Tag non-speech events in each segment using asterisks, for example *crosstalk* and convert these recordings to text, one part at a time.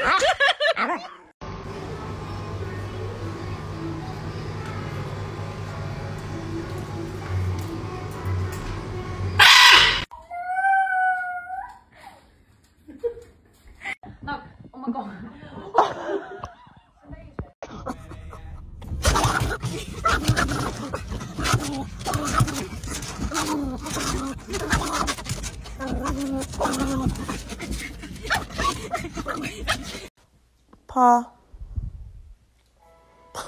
oh my god. *laughs* *laughs* Paw. *laughs*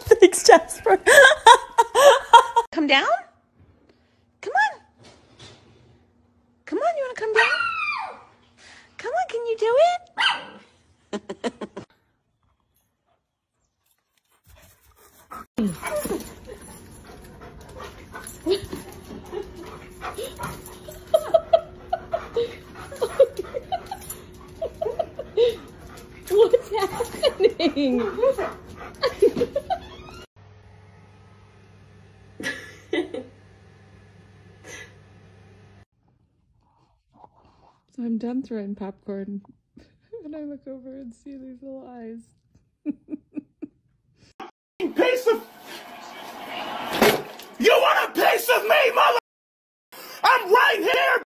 Thanks, Jasper. come down? Come on. Come on, you want to come down? Come on, can you do it? *laughs* happening? So I'm done throwing popcorn, *laughs* and I look over and see these little eyes. piece of. You want a piece of me, mother? I'm right here.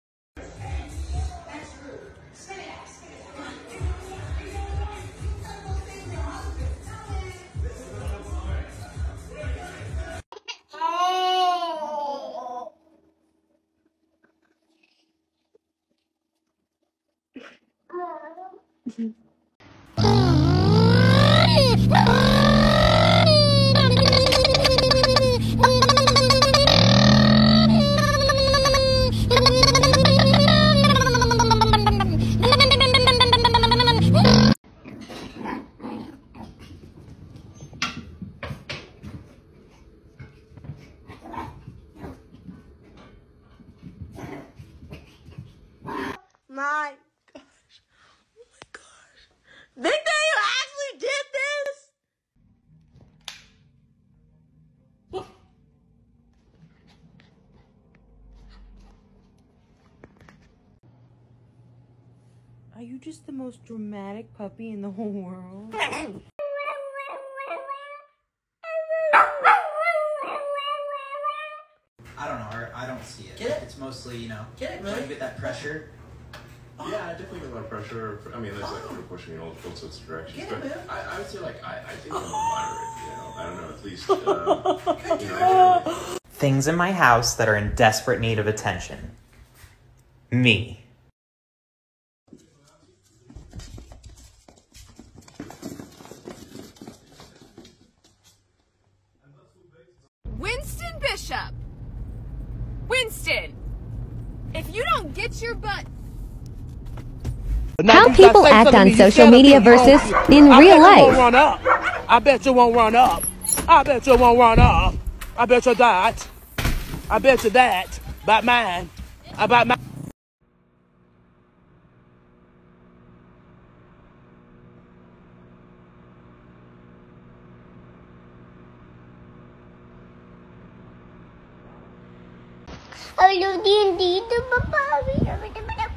My Are you just the most dramatic puppy in the whole world? I don't know. Or I don't see it. Get it? It's mostly, you know, Get it, trying really? to get that pressure. Yeah, I definitely get a lot of pressure. I mean, there's like we're pushing in all, all sorts of directions. Get it, but man. I, I would say like I, I think I'm *laughs* moderate. You know, I don't know. At least um, *laughs* you know, Things in my house that are in desperate need of attention. Me. Winston Bishop. Winston, if you don't get your butt How people act on social media versus in real life. run up. I bet you won't run up. I bet you won't run up. I bet you that. I bet you that. About mine. About my. Hablo dientito, papá. Mira, mira, mira.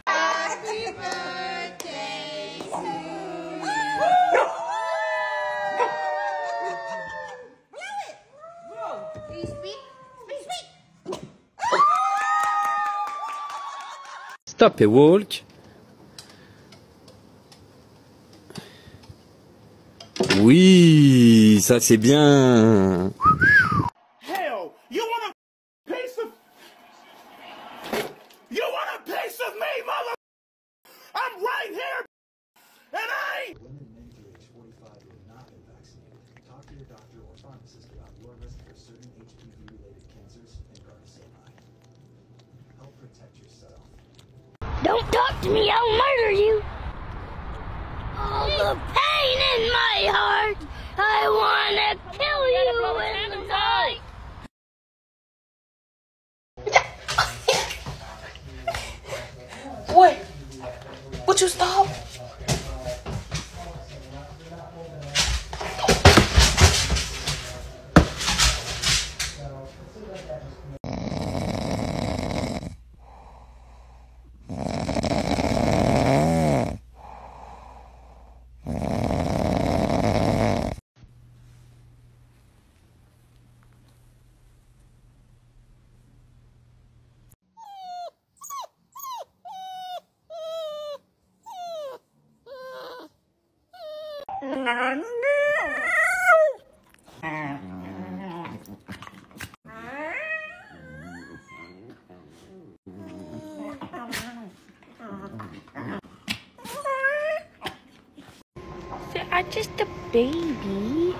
Stop et walk. Oui, ça c'est bien. They are just a baby.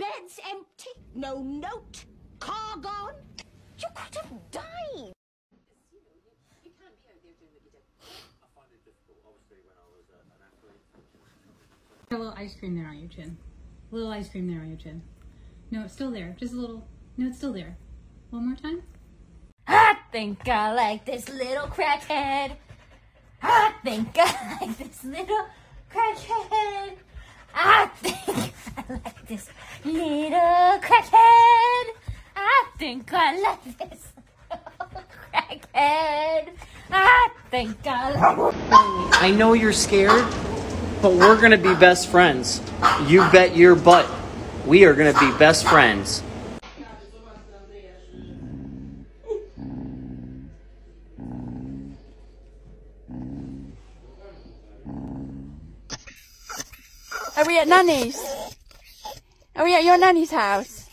Bed's empty, no note, car gone. You could have died. A little ice cream there on your chin. A little ice cream there on your chin. No, it's still there. Just a little. No, it's still there. One more time. I think I like this little crackhead. I think I like this little crackhead. I think I like this little crackhead. I think I like this crackhead. I think I like. I know you're scared, but we're gonna be best friends. You bet your butt. We are gonna be best friends. Are we at Nanny's? Are we at your Nanny's house?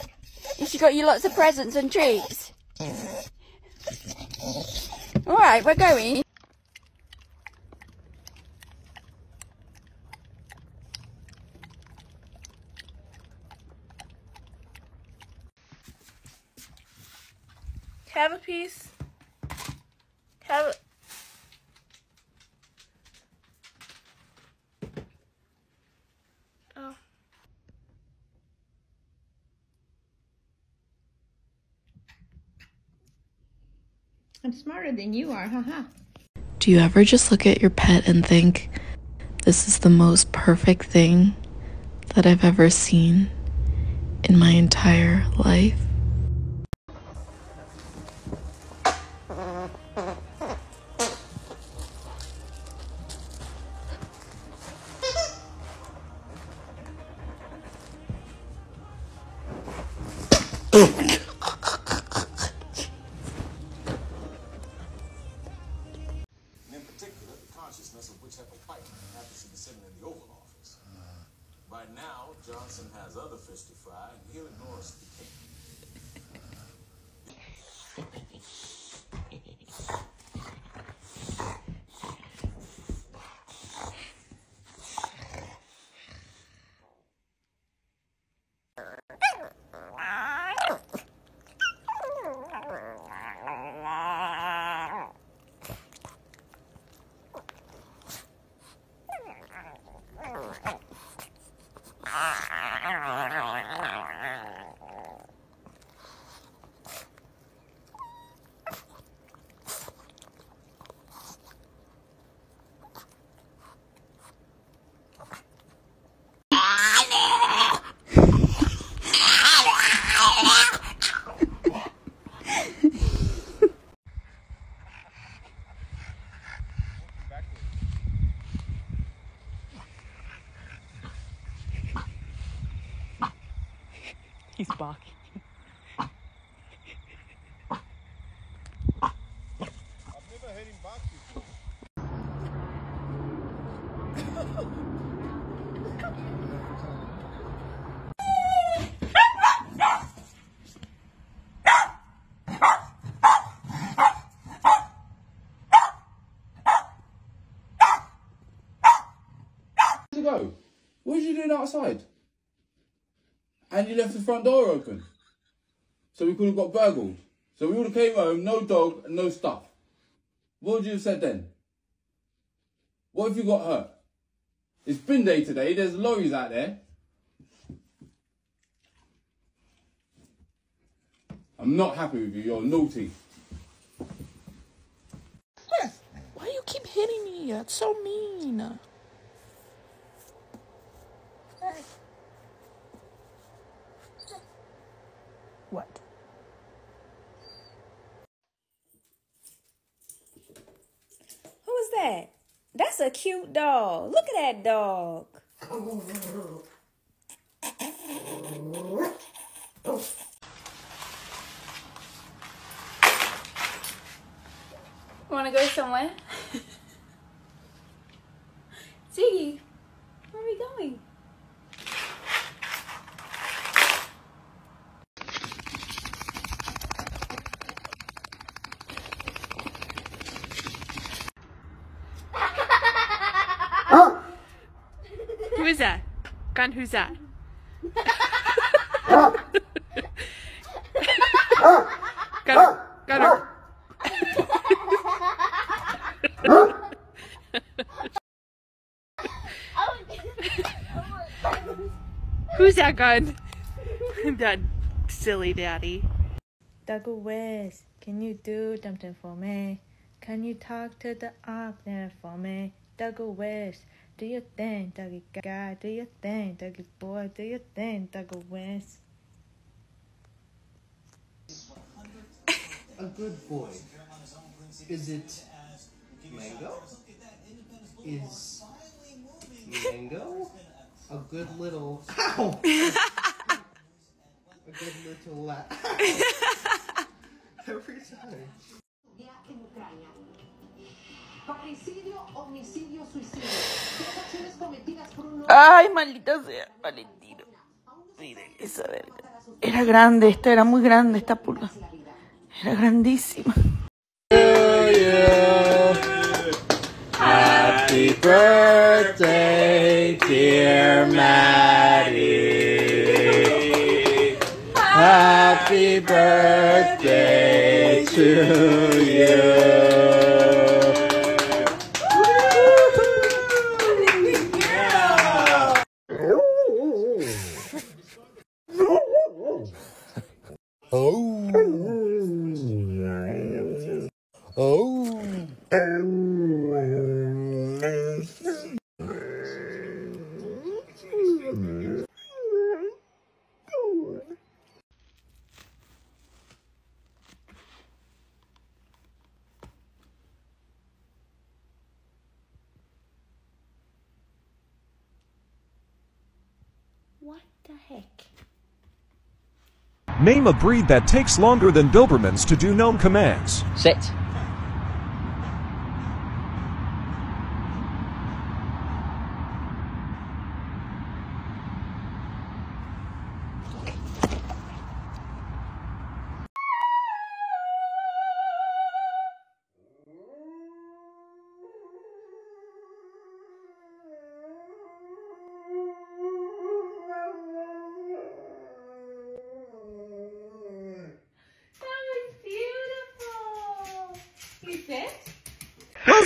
She got you lots of presents and treats? Alright, we're going. Have a piece. I'm smarter than you are, haha. Do you ever just look at your pet and think, this is the most perfect thing that I've ever seen in my entire life? Outside? And you left the front door open. So we could have got burgled. So we would have came home, no dog, no stuff. What would you have said then? What if you got hurt? It's bin day today, there's lorries out there. I'm not happy with you, you're naughty. Why do you keep hitting me? That's so mean. What? Who's that? That's a cute dog. Look at that dog. Want to go somewhere? Ziggy, where are we going? Who is that? Gun, who's that? Gunner, Gunner. Who's that gun? *laughs* I'm. Silly daddy. West, can you do something for me? Can you talk to the operator for me? West, do your thing, Dougie guy, do your thing, Dougie boy, do your thing, Dougal West. A good boy. Is it mango? Is mango a good little ow? *laughs* a good little la- *laughs* every time. Parricidio, homicidio, suicidio. Tres acciones cometidas por un Ay, maldita sea, Valentino. Miren esa verga. Era grande, esta era muy grande, esta pulga. Era grandísima. Happy birthday, dear Maddie. Happy birthday to you. Name a breed that takes longer than Dobermans to do known commands. Sit.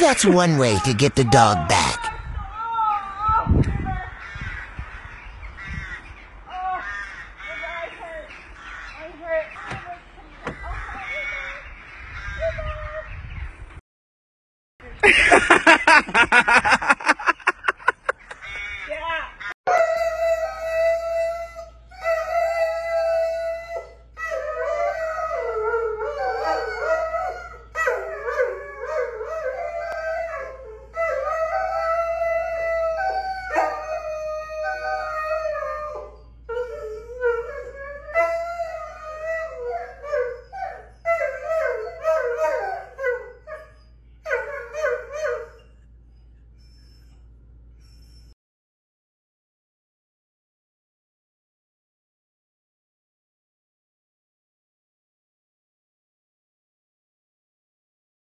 That's one way to get the dog back.